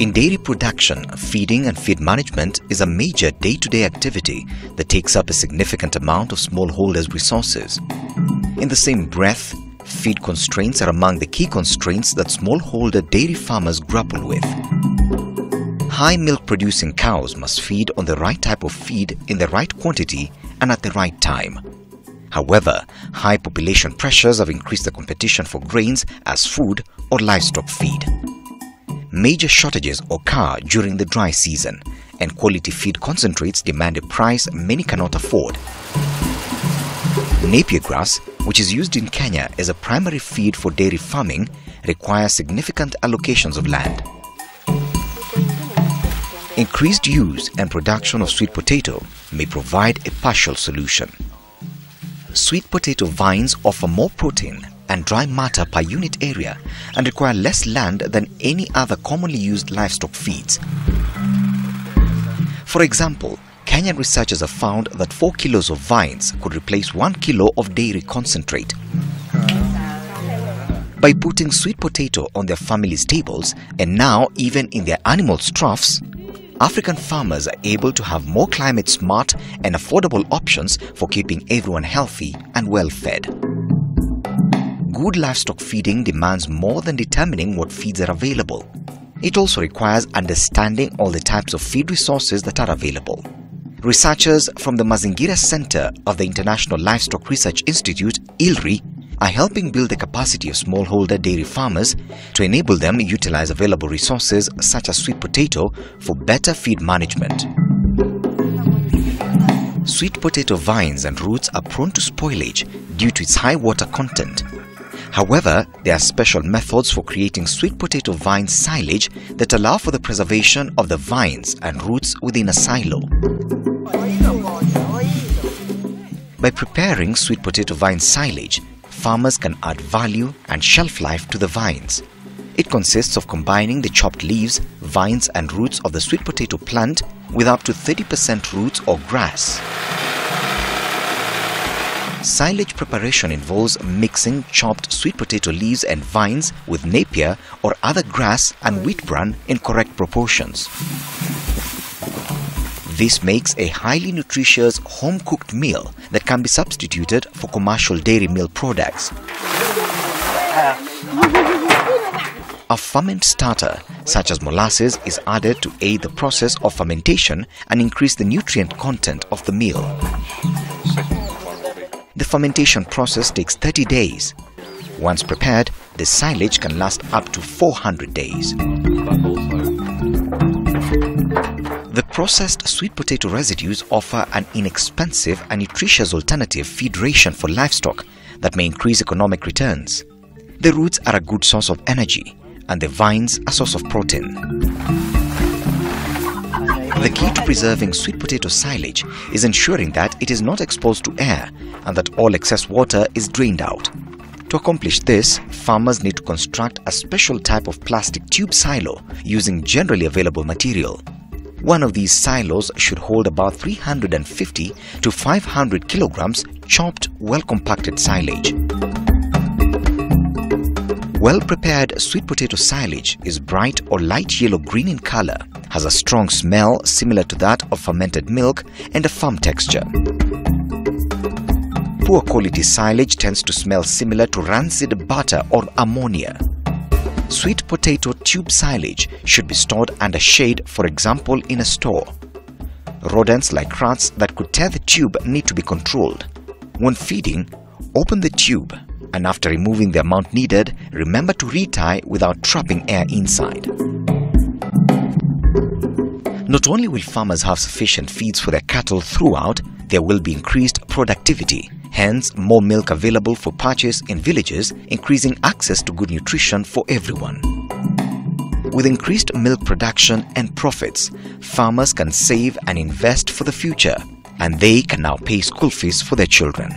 In dairy production, feeding and feed management is a major day-to-day activity that takes up a significant amount of smallholders' resources. In the same breath, feed constraints are among the key constraints that smallholder dairy farmers grapple with. High milk-producing cows must feed on the right type of feed in the right quantity and at the right time. However, high population pressures have increased the competition for grains as food or livestock feed major shortages occur during the dry season and quality feed concentrates demand a price many cannot afford. Napier grass, which is used in Kenya as a primary feed for dairy farming, requires significant allocations of land. Increased use and production of sweet potato may provide a partial solution. Sweet potato vines offer more protein and dry matter per unit area and require less land than any other commonly used livestock feeds. For example, Kenyan researchers have found that 4 kilos of vines could replace 1 kilo of dairy concentrate. By putting sweet potato on their family's tables and now even in their animals' troughs, African farmers are able to have more climate smart and affordable options for keeping everyone healthy and well fed. Good livestock feeding demands more than determining what feeds are available. It also requires understanding all the types of feed resources that are available. Researchers from the Mazingira Center of the International Livestock Research Institute, ILRI, are helping build the capacity of smallholder dairy farmers to enable them to utilize available resources such as sweet potato for better feed management. Sweet potato vines and roots are prone to spoilage due to its high water content However, there are special methods for creating sweet potato vine silage that allow for the preservation of the vines and roots within a silo. By preparing sweet potato vine silage, farmers can add value and shelf life to the vines. It consists of combining the chopped leaves, vines and roots of the sweet potato plant with up to 30% roots or grass. Silage preparation involves mixing chopped sweet potato leaves and vines with napier or other grass and wheat bran in correct proportions. This makes a highly nutritious home-cooked meal that can be substituted for commercial dairy milk products. A ferment starter, such as molasses, is added to aid the process of fermentation and increase the nutrient content of the meal. The fermentation process takes 30 days. Once prepared, the silage can last up to 400 days. Processed sweet potato residues offer an inexpensive and nutritious alternative feed ration for livestock that may increase economic returns. The roots are a good source of energy and the vines a source of protein. The key to preserving sweet potato silage is ensuring that it is not exposed to air and that all excess water is drained out. To accomplish this, farmers need to construct a special type of plastic tube silo using generally available material. One of these silos should hold about 350 to 500 kilograms chopped, well-compacted silage. Well-prepared sweet potato silage is bright or light yellow-green in color has a strong smell similar to that of fermented milk and a firm texture. Poor quality silage tends to smell similar to rancid butter or ammonia. Sweet potato tube silage should be stored under shade, for example in a store. Rodents like rats that could tear the tube need to be controlled. When feeding, open the tube and after removing the amount needed, remember to retie without trapping air inside. Not only will farmers have sufficient feeds for their cattle throughout, there will be increased productivity, hence more milk available for purchase in villages, increasing access to good nutrition for everyone. With increased milk production and profits, farmers can save and invest for the future, and they can now pay school fees for their children.